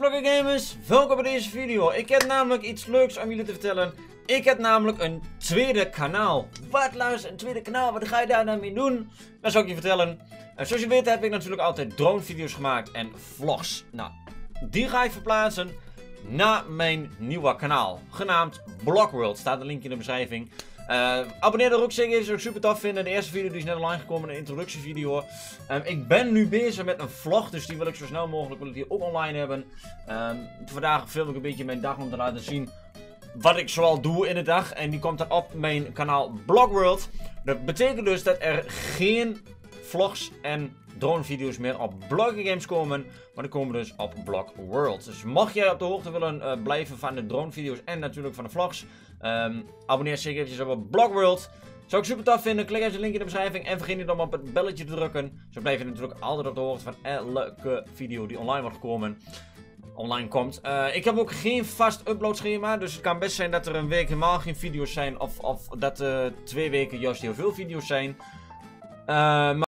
Blogger Gamers, welkom bij deze video. Ik heb namelijk iets leuks om jullie te vertellen. Ik heb namelijk een tweede kanaal. Wat luister, een tweede kanaal, wat ga je daar nou mee doen? Dat zal ik je vertellen. Uh, zoals je weet heb ik natuurlijk altijd drone video's gemaakt en vlogs. Nou, die ga ik verplaatsen naar mijn nieuwe kanaal. Genaamd Blogworld, staat een link in de beschrijving. Uh, abonneer er ook zeker even, zou ik super tof vinden. De eerste video die is net online gekomen, een introductievideo. Um, ik ben nu bezig met een vlog, dus die wil ik zo snel mogelijk wil die ook online hebben. Um, vandaag film ik een beetje mijn dag om te laten zien wat ik zoal doe in de dag. En die komt dan op mijn kanaal Blogworld. Dat betekent dus dat er geen vlogs en dronevideo's meer op Blogger Games komen. Maar die komen dus op Blogworld. Dus mocht jij op de hoogte willen uh, blijven van de dronevideo's en natuurlijk van de vlogs. Um, abonneer zeker eventjes op Blogworld. Zou ik super tof vinden. Klik even de link in de beschrijving. En vergeet niet om op het belletje te drukken. Zo blijf je natuurlijk altijd op de hoogte van elke video die online wordt gekomen. Online komt. Uh, ik heb ook geen vast uploadschema. Dus het kan best zijn dat er een week helemaal geen video's zijn. Of, of dat er uh, twee weken juist heel veel video's zijn. Maar